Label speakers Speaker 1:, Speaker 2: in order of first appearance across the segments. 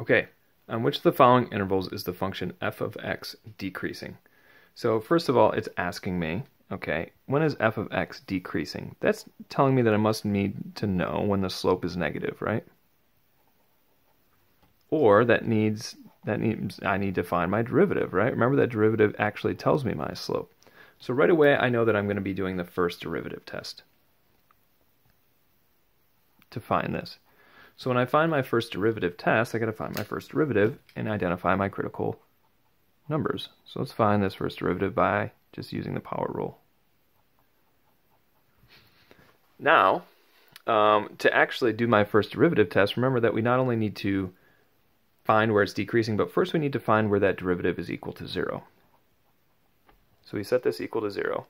Speaker 1: Okay, on which of the following intervals is the function f of x decreasing? So first of all, it's asking me, okay, when is f of x decreasing? That's telling me that I must need to know when the slope is negative, right? Or that needs that means I need to find my derivative, right? Remember that derivative actually tells me my slope. So right away I know that I'm going to be doing the first derivative test to find this. So when I find my first derivative test, I got to find my first derivative and identify my critical numbers. So let's find this first derivative by just using the power rule. Now, um, to actually do my first derivative test, remember that we not only need to find where it's decreasing, but first we need to find where that derivative is equal to 0. So we set this equal to 0.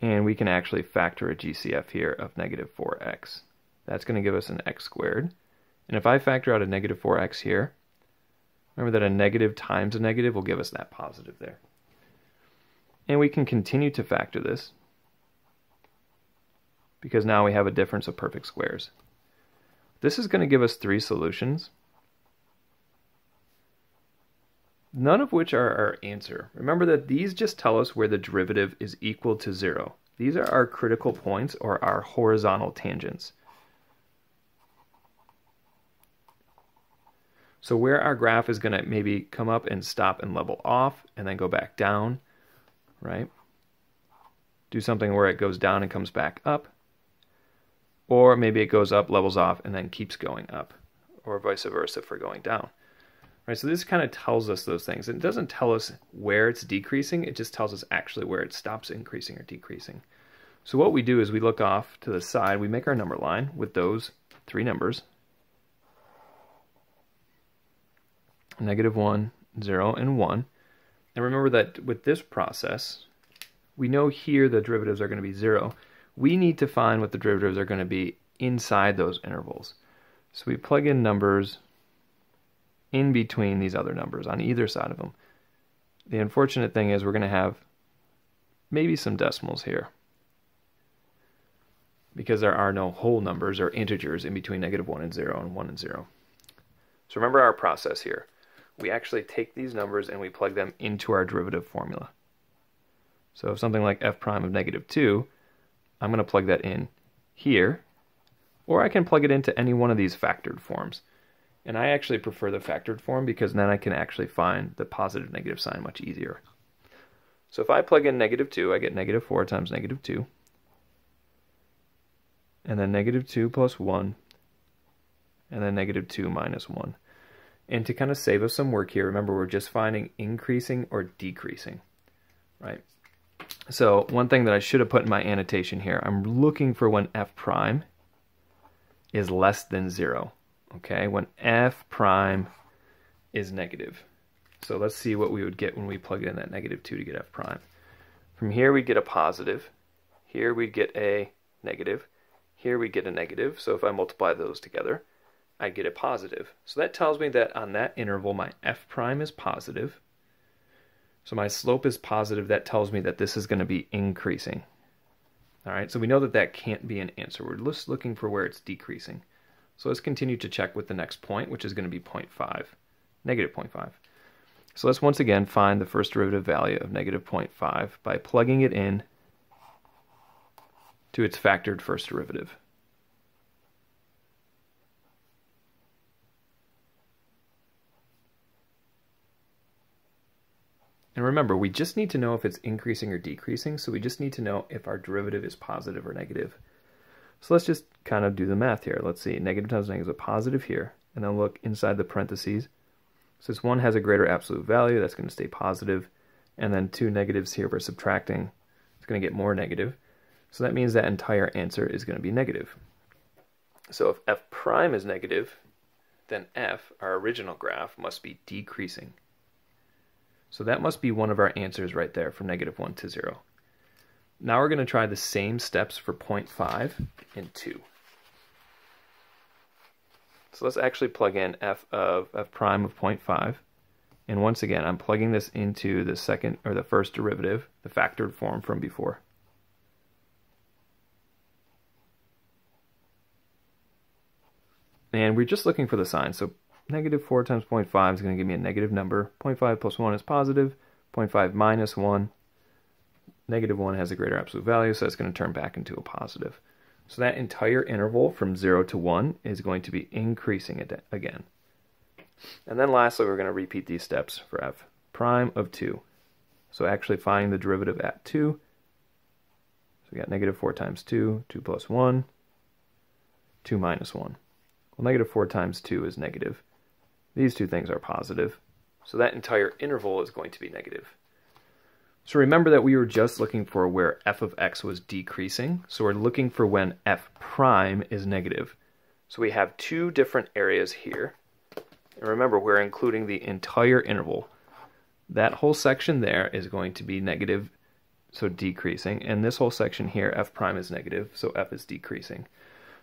Speaker 1: And we can actually factor a GCF here of negative 4x. That's going to give us an x squared. And if I factor out a negative 4x here, remember that a negative times a negative will give us that positive there. And we can continue to factor this because now we have a difference of perfect squares. This is going to give us three solutions, none of which are our answer. Remember that these just tell us where the derivative is equal to zero. These are our critical points or our horizontal tangents. So where our graph is going to maybe come up and stop and level off and then go back down, right? Do something where it goes down and comes back up. Or maybe it goes up, levels off, and then keeps going up. Or vice versa for going down. Right, so this kind of tells us those things. It doesn't tell us where it's decreasing, it just tells us actually where it stops increasing or decreasing. So what we do is we look off to the side, we make our number line with those three numbers, negative 1, 0, and 1. And remember that with this process, we know here the derivatives are going to be 0. We need to find what the derivatives are going to be inside those intervals. So we plug in numbers in between these other numbers on either side of them. The unfortunate thing is we're going to have maybe some decimals here because there are no whole numbers or integers in between negative 1 and 0 and 1 and 0. So remember our process here we actually take these numbers and we plug them into our derivative formula. So if something like f prime of negative 2, I'm going to plug that in here, or I can plug it into any one of these factored forms. And I actually prefer the factored form because then I can actually find the positive negative sign much easier. So if I plug in negative 2, I get negative 4 times negative 2. And then negative 2 plus 1. And then negative 2 minus 1. And to kind of save us some work here, remember we're just finding increasing or decreasing, right? So one thing that I should have put in my annotation here, I'm looking for when f prime is less than zero, okay? When f prime is negative. So let's see what we would get when we plug in that negative 2 to get f prime. From here we get a positive. Here we get a negative. Here we get a negative. So if I multiply those together, I get a positive. So that tells me that on that interval, my f prime is positive. So my slope is positive. That tells me that this is going to be increasing. All right, so we know that that can't be an answer. We're just looking for where it's decreasing. So let's continue to check with the next point, which is going to be 0.5, negative 0.5. So let's once again find the first derivative value of negative 0.5 by plugging it in to its factored first derivative. And remember, we just need to know if it's increasing or decreasing, so we just need to know if our derivative is positive or negative. So let's just kind of do the math here. Let's see, negative times negative is a positive here, and then look inside the parentheses. Since one has a greater absolute value, that's going to stay positive, and then two negatives here we're subtracting, it's going to get more negative. So that means that entire answer is going to be negative. So if f prime is negative, then f, our original graph, must be decreasing. So that must be one of our answers right there from negative 1 to 0. Now we're going to try the same steps for 0.5 and 2. So let's actually plug in f of f prime of 0.5. And once again, I'm plugging this into the second or the first derivative, the factored form from before. And we're just looking for the sign. So negative 4 times 0.5 is going to give me a negative number. 0.5 plus 1 is positive. 0.5 minus 1. Negative 1 has a greater absolute value, so it's going to turn back into a positive. So that entire interval from 0 to 1 is going to be increasing it again. And then lastly, we're going to repeat these steps for f prime of 2. So actually find the derivative at 2. So we got negative 4 times 2, 2 plus 1, 2 minus 1. Well, negative 4 times 2 is negative. These two things are positive. So that entire interval is going to be negative. So remember that we were just looking for where f of x was decreasing. So we're looking for when f prime is negative. So we have two different areas here. And remember, we're including the entire interval. That whole section there is going to be negative, so decreasing. And this whole section here, f prime is negative, so f is decreasing.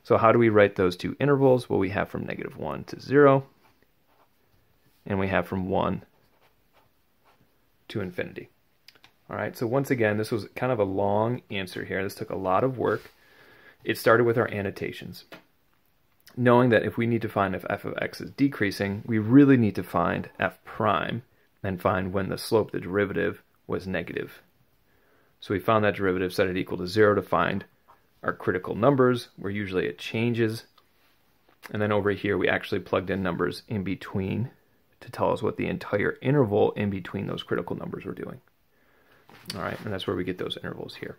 Speaker 1: So how do we write those two intervals? Well, we have from negative 1 to 0, and we have from 1 to infinity. All right, so once again, this was kind of a long answer here. This took a lot of work. It started with our annotations. Knowing that if we need to find if f of x is decreasing, we really need to find f prime and find when the slope, the derivative, was negative. So we found that derivative, set it equal to 0 to find our critical numbers, where usually it changes. And then over here, we actually plugged in numbers in between to tell us what the entire interval in between those critical numbers were doing. All right, and that's where we get those intervals here.